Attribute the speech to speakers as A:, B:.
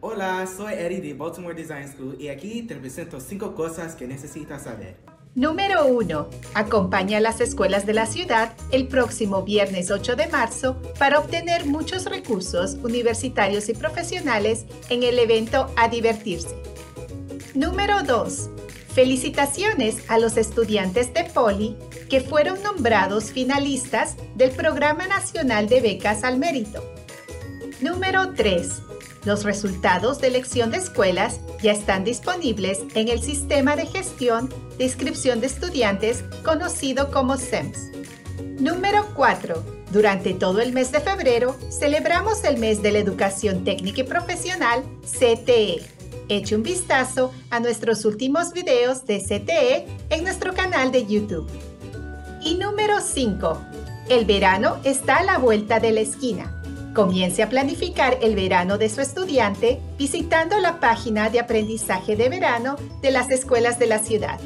A: Hola, soy Eddie de Baltimore Design School y aquí te presento 5 cosas que necesitas saber.
B: Número 1. Acompaña a las escuelas de la ciudad el próximo viernes 8 de marzo para obtener muchos recursos universitarios y profesionales en el evento A Divertirse. Número 2. Felicitaciones a los estudiantes de Poli que fueron nombrados finalistas del Programa Nacional de Becas al Mérito. Número 3. Los resultados de elección de escuelas ya están disponibles en el Sistema de Gestión de Inscripción de Estudiantes conocido como SEMS. Número 4. Durante todo el mes de febrero celebramos el mes de la Educación Técnica y Profesional CTE Eche un vistazo a nuestros últimos videos de CTE en nuestro canal de YouTube. Y número 5. El verano está a la vuelta de la esquina. Comience a planificar el verano de su estudiante visitando la página de aprendizaje de verano de las escuelas de la ciudad